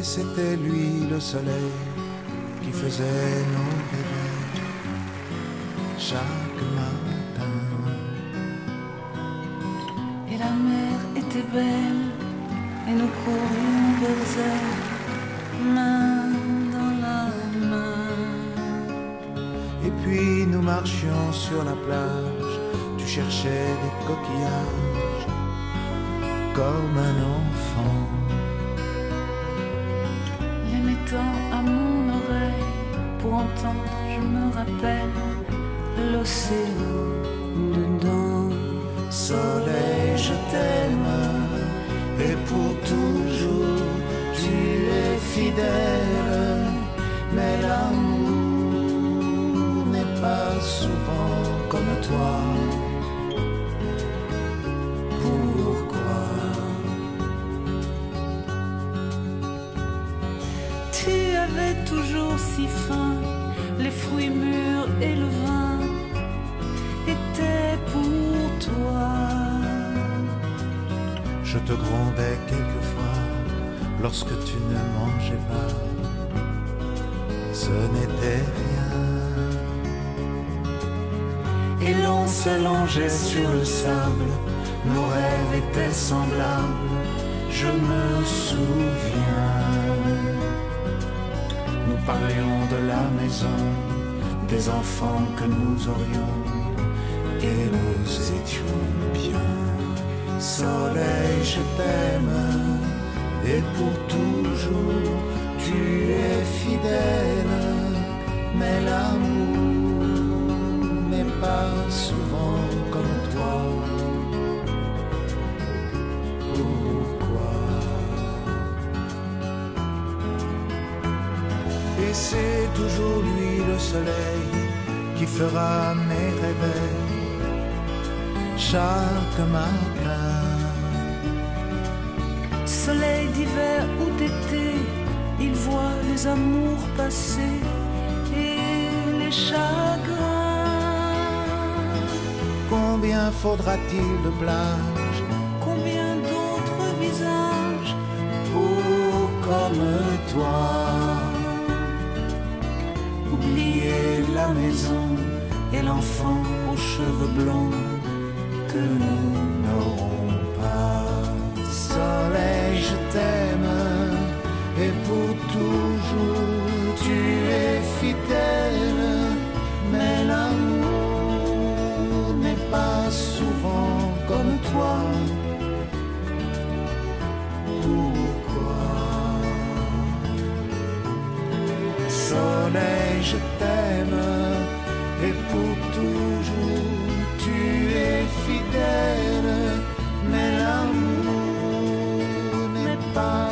Et c'était lui le soleil qui faisait nos réveils chaque matin. Et la mer était belle et nous courions vers elle, main dans la main. Et puis nous marchions sur la plage, tu cherchais des coquillages comme un enfant. Mettant à mon oreille pour entendre, je me rappelle l'océan dedans. Soleil, je t'aime, et pour toujours tu es fidèle, mais l'amour n'est pas souvent comme toi. Toujours si faim, les fruits mûrs et le vin étaient pour toi. Je te grondais quelquefois lorsque tu ne mangeais pas. Ce n'était rien. Et l'on s'allongeait sur le sable, nos rêves étaient semblables, je me souviens. De la maison, des enfants que nous aurions, et nous étions bien. Soleil, je t'aime, et pour toujours tu es fidèle, mais l'amour n'est pas souvent Et c'est toujours lui le soleil qui fera mes réveils chaque matin. Soleil d'hiver ou d'été, il voit les amours passer et les chagrins. Combien faudra-t-il de plages Combien d'autres visages pour comme toi? Maison et l'enfant aux cheveux blonds que nous n'aurons pas. Soleil, je t'aime et pour toujours tu es fidèle, mais l'amour n'est pas souvent comme toi. Pourquoi? Soleil, je t'aime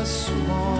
small